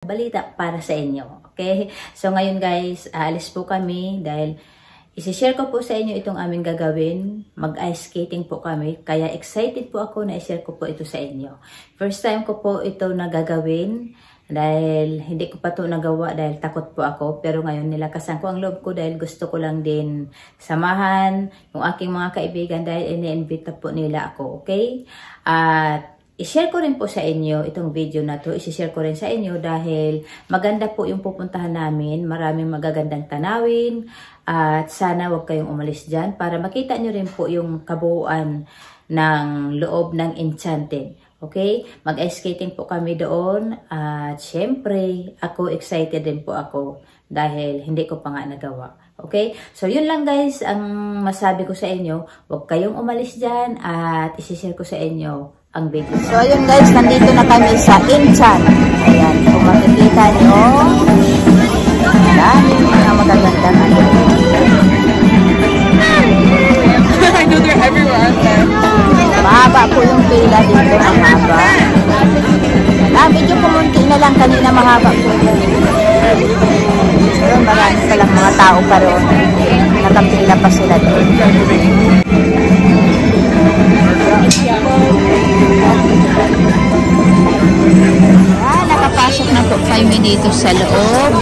balita para sa inyo. Okay? So ngayon guys, aalis po kami dahil Isishare ko po sa inyo itong aming gagawin. Mag-ice skating po kami. Kaya excited po ako na ishare ko po ito sa inyo. First time ko po ito na gagawin. Dahil hindi ko pa ito nagawa dahil takot po ako. Pero ngayon nilakasan ko ang loob ko dahil gusto ko lang din samahan yung aking mga kaibigan dahil ini-invita po nila ako. Okay? At I-share ko rin po sa inyo itong video na to. I-share ko rin sa inyo dahil maganda po yung pupuntahan namin. Maraming magagandang tanawin. At sana wag kayong umalis dyan para makita nyo rin po yung kabuuan ng loob ng Enchanted. Okay? Mag-ice skating po kami doon. At syempre, ako excited din po ako dahil hindi ko pa nga nagawa. Okay? So, yun lang guys ang masabi ko sa inyo. Huwag kayong umalis dyan at isi-share ko sa inyo ang video. So, ayun guys, nandito na kami sa Inchan. Ayan, kung makikita nyo, dami mga magagandang ano. I know they're everywhere? Mahaba po yung pila dito, mahaba. Ah, medyo kumunti na lang kanina mahaba po. Pero marami pa lang mga tao pa roon. Nakapila pa sila doon. Kami dito sa loob.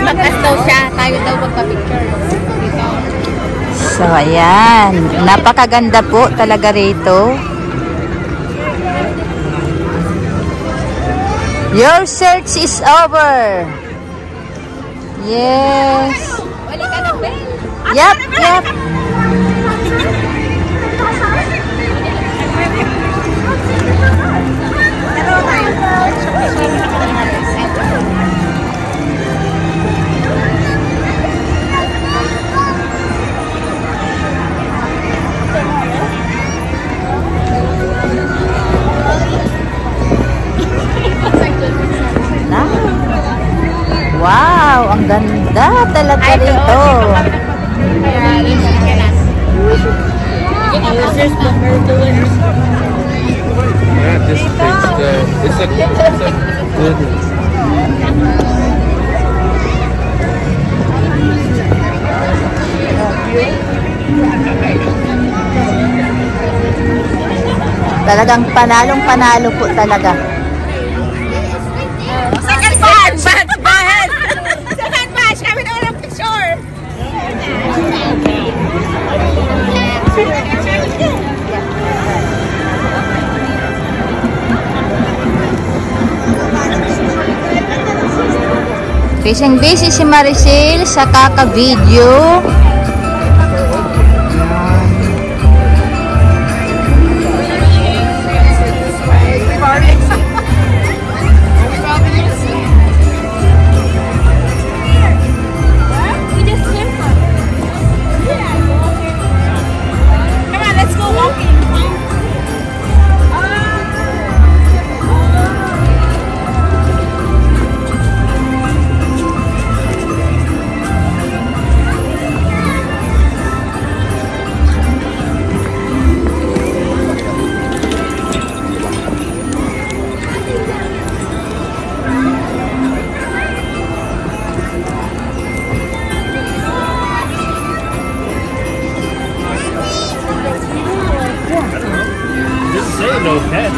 Magkas daw siya. Tayo daw magpa-picture. So, ayan. Napakaganda po talaga rito. Your search is over. Yes. Yep, yep. Hello, ganda talaga rito. Yeah, this takes the. It's a. It's a good. Talagang panalong panalo po talaga. Busy busy si Maricel sa kaka-video.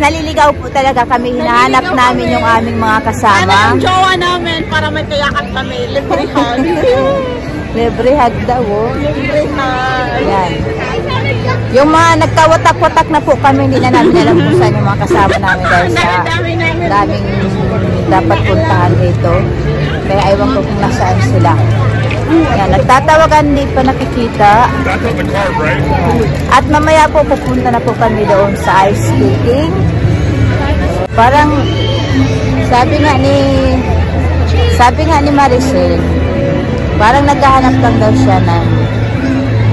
naliligaw po talaga kami. Hinahanap namin yung aming mga Ano kasama. yung jowa namin para may kayakan kami? Librihan. Libre hug daw, oh. Libre hug. Ayan. Yung mga nagkawatak-watak na po kami, hindi na namin alam kung saan yung mga kasama namin dahil sa daming dapat puntahan dito. Kaya ewan ko kung nasaan sila. Yan, nagtatawagan, hindi pa nakikita. At mamaya po, pupunta na po kami doon sa ice skating. Parang, sabi nga ni, sabi nga ni Maricel, parang naghahanap lang daw siya ng,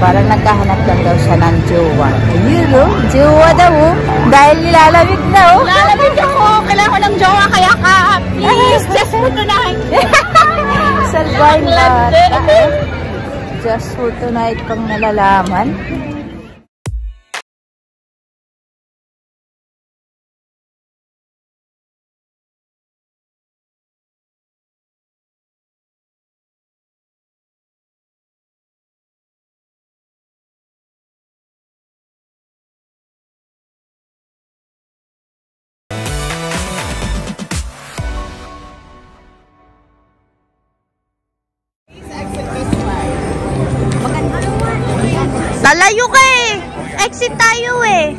parang naghahanap lang daw siya ng jowa. Yun, oh, jowa daw, oh. Dahil nilalamig na, oh. Lalamig ako. Kailangan ko ng jowa kaya ka. Please, just for tonight. Salbahin bata. eh. Just for tonight pang nalalaman. Lalayo ka eh. Exit tayo eh.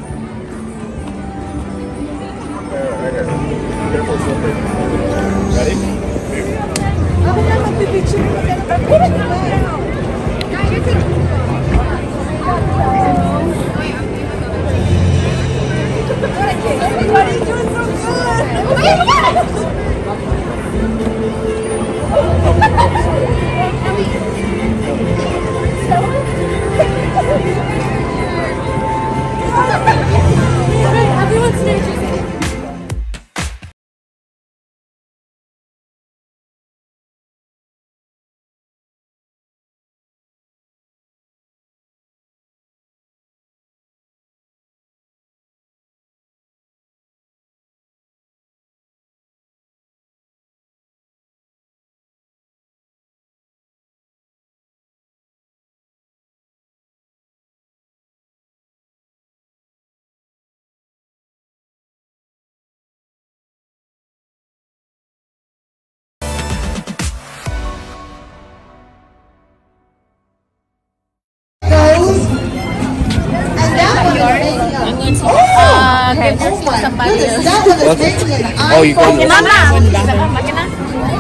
Oh, you can. Mama.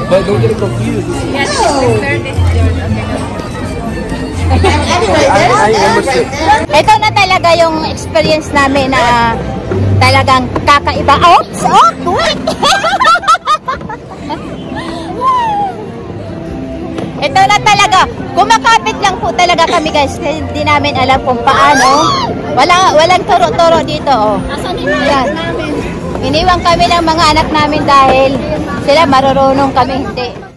But don't get it confused. I number six. Ito na talaga yung experience namin na talagang kakaiba. Oops! Oh, wait! Ito na talaga. Kumakapit lang po talaga kami guys. Hindi namin alam kung paano. Wala, walang turo-turo dito. Oh. Yan. Iniwan kami ng mga anak namin dahil sila marurunong kami hindi.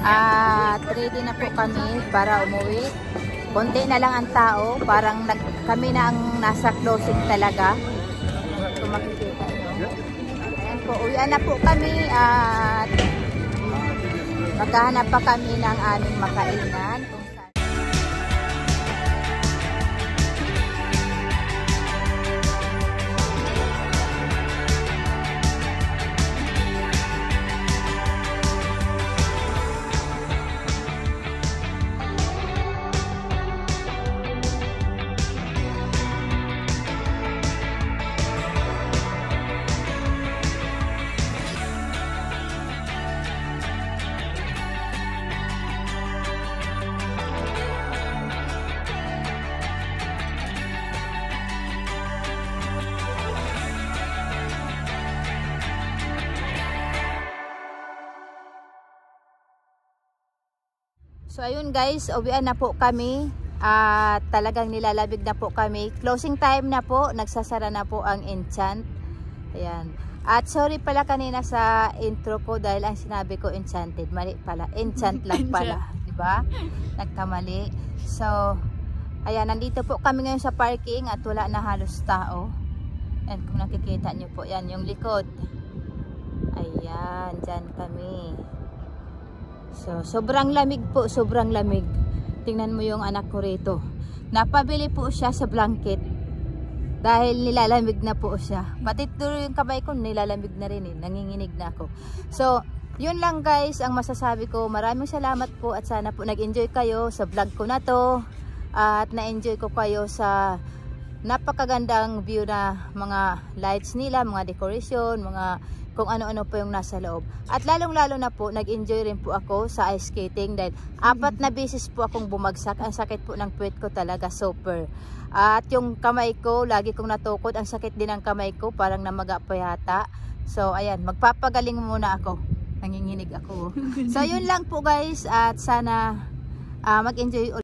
At ready na po kami para umuwi. Konti na lang ang tao. Parang nag, kami na ang nasa closing talaga. Kung makikita nyo. Ayan po, uwian na po kami at maghahanap pa kami ng aming makainan. So ayun guys, uwian na po kami. At talagang nilalabig na po kami. Closing time na po, nagsasara na po ang enchant. Ayan. At sorry pala kanina sa intro ko dahil ang sinabi ko enchanted. Mali pala. Enchant lang pala. diba? Nagkamali. So, ayan, nandito po kami ngayon sa parking at wala na halos tao. And kung nakikita nyo po, yan yung likod. Ayan, dyan kami. So, sobrang lamig po, sobrang lamig. Tingnan mo yung anak ko rito. Napabili po siya sa blanket. Dahil nilalamig na po siya. Pati tuloy yung kamay ko, nilalamig na rin eh. Nanginginig na ako. So, yun lang guys ang masasabi ko. Maraming salamat po at sana po nag-enjoy kayo sa vlog ko na to. At na-enjoy ko kayo sa napakagandang view na mga lights nila, mga decoration, mga kung ano-ano po yung nasa loob. At lalong-lalo na po, nag-enjoy rin po ako sa ice skating dahil apat na beses po akong bumagsak. Ang sakit po ng puwet ko talaga, super. At yung kamay ko, lagi kong natukod. Ang sakit din ng kamay ko, parang namaga pa yata. So, ayan, magpapagaling muna ako. Nanginginig ako. So, yun lang po guys. At sana ah, mag-enjoy